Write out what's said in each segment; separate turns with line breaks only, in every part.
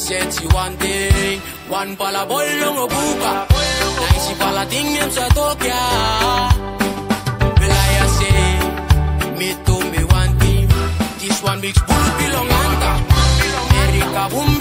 71 One pala boy long obuka Naisi pala tingin sa Tokyo. Belaya say Me to me one team This one big bull belong anta America woman.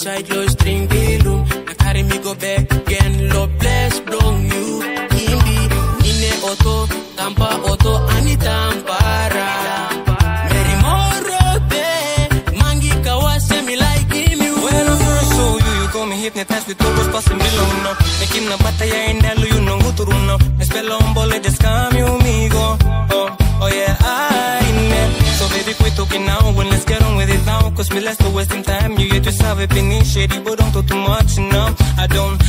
Inside low string balloon. I carry me go back again, low bless you. Nine tampa kawase me you
got me hypnotized with passing below no. Me kim na batalla en dalo, you know who to run no. Me spela un bolle de scam you amigo Oh, oh yeah, I know. So baby quit talking now, when let's get Cause me less to wasting time, you yet to have it been shady But don't talk too much, you know. I don't,